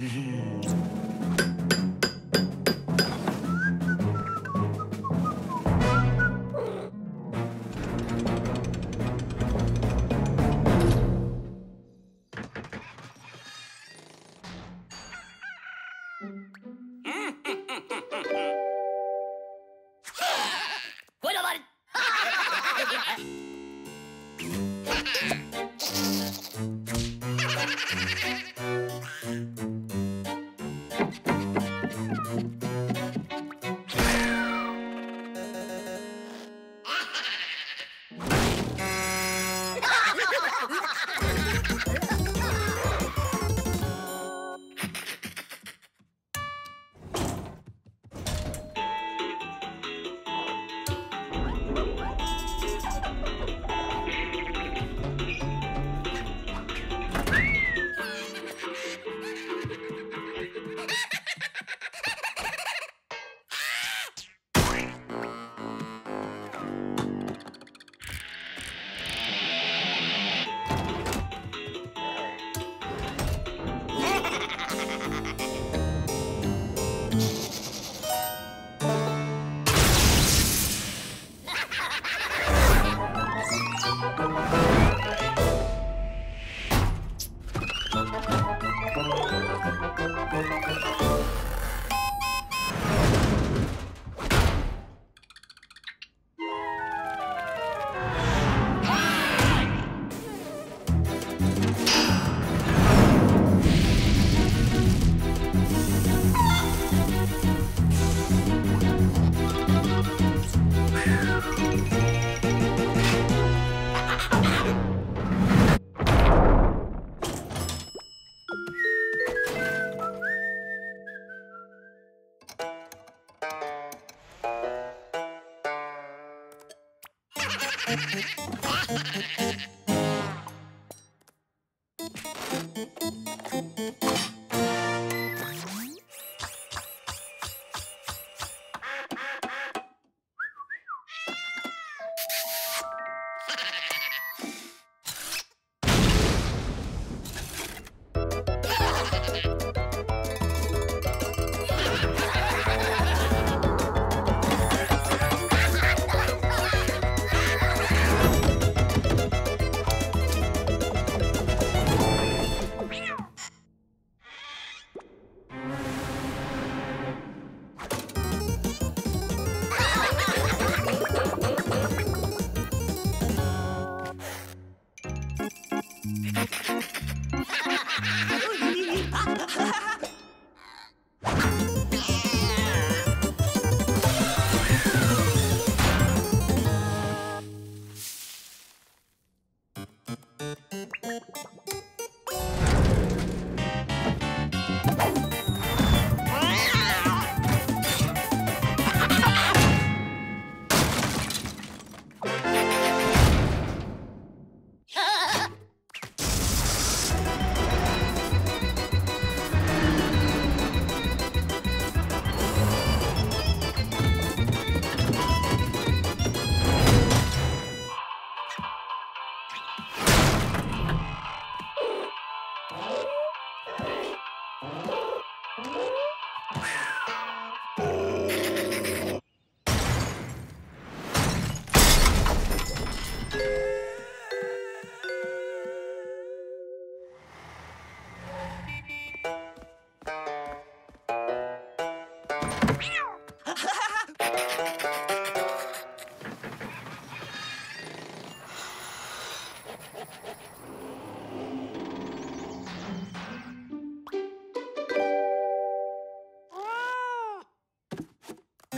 Bueno, you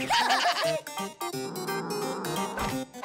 ハハハハ!